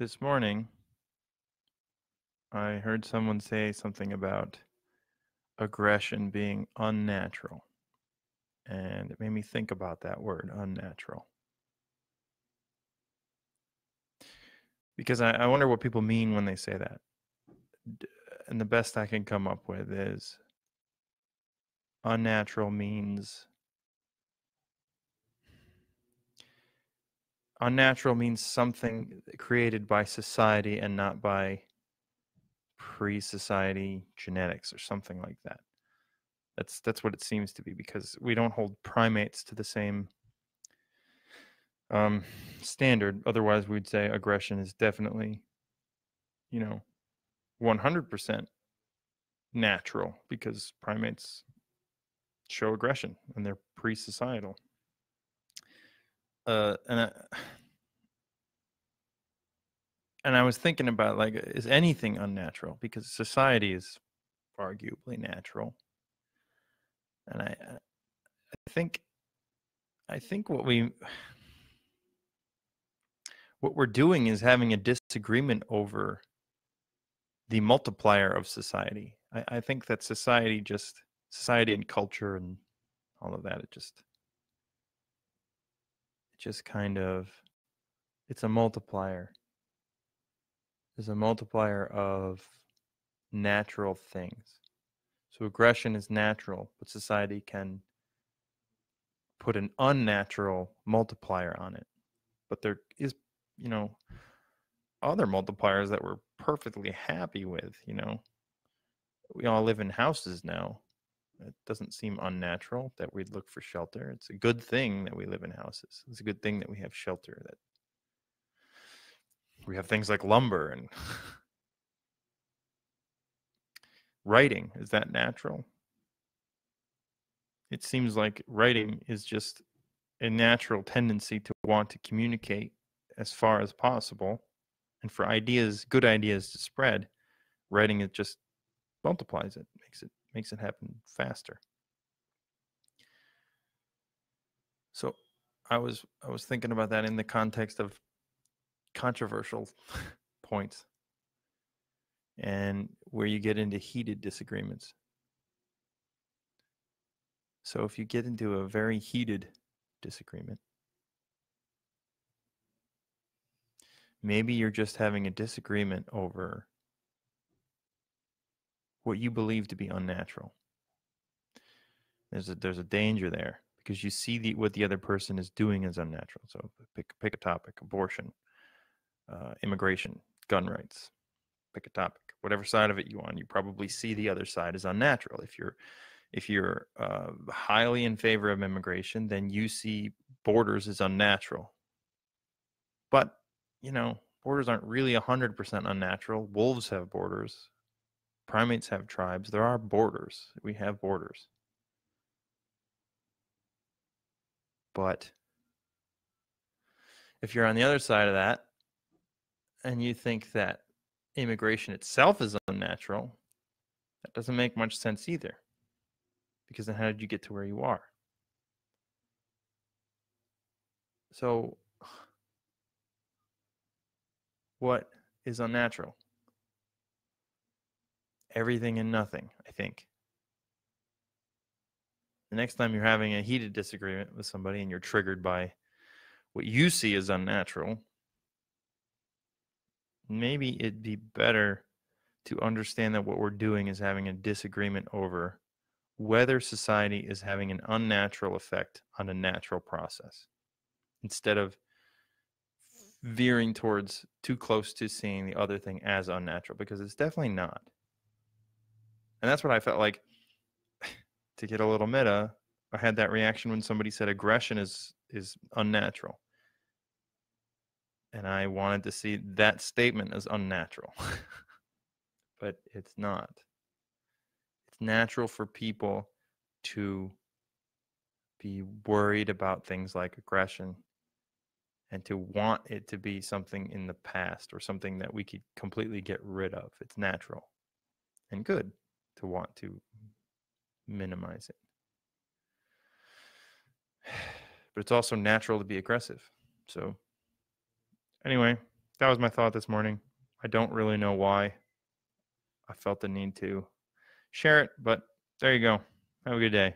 this morning I heard someone say something about aggression being unnatural. And it made me think about that word, unnatural. Because I, I wonder what people mean when they say that. And the best I can come up with is unnatural means unnatural means something created by society and not by pre-society genetics or something like that. That's that's what it seems to be because we don't hold primates to the same um, standard. Otherwise, we'd say aggression is definitely, you know, 100% natural because primates show aggression and they're pre-societal. Uh, and I, and I was thinking about like, is anything unnatural? Because society is arguably natural, and I, uh, I think, I think what we, what we're doing is having a disagreement over the multiplier of society. I, I think that society just society and culture and all of that it just it just kind of it's a multiplier is a multiplier of natural things. So aggression is natural, but society can put an unnatural multiplier on it. But there is, you know, other multipliers that we're perfectly happy with, you know. We all live in houses now. It doesn't seem unnatural that we'd look for shelter. It's a good thing that we live in houses. It's a good thing that we have shelter that we have things like lumber and writing. Is that natural? It seems like writing is just a natural tendency to want to communicate as far as possible. And for ideas, good ideas to spread, writing it just multiplies it, makes it makes it happen faster. So I was I was thinking about that in the context of controversial points and where you get into heated disagreements. So if you get into a very heated disagreement, maybe you're just having a disagreement over what you believe to be unnatural. There's a there's a danger there because you see the what the other person is doing is unnatural. So pick pick a topic, abortion, uh, immigration, gun rights, pick a topic, whatever side of it you want. You probably see the other side as unnatural. If you're if you're uh, highly in favor of immigration, then you see borders as unnatural. But you know, borders aren't really 100% unnatural. Wolves have borders. Primates have tribes. There are borders. We have borders. But if you're on the other side of that, and you think that immigration itself is unnatural, that doesn't make much sense either. Because then how did you get to where you are? So, what is unnatural? Everything and nothing, I think. The next time you're having a heated disagreement with somebody and you're triggered by what you see as unnatural, maybe it'd be better to understand that what we're doing is having a disagreement over whether society is having an unnatural effect on a natural process instead of veering towards too close to seeing the other thing as unnatural because it's definitely not. And that's what I felt like to get a little meta. I had that reaction when somebody said aggression is is unnatural and I wanted to see that statement as unnatural. but it's not. It's natural for people to be worried about things like aggression and to want it to be something in the past or something that we could completely get rid of. It's natural and good to want to minimize it. But it's also natural to be aggressive. So Anyway, that was my thought this morning. I don't really know why I felt the need to share it, but there you go. Have a good day.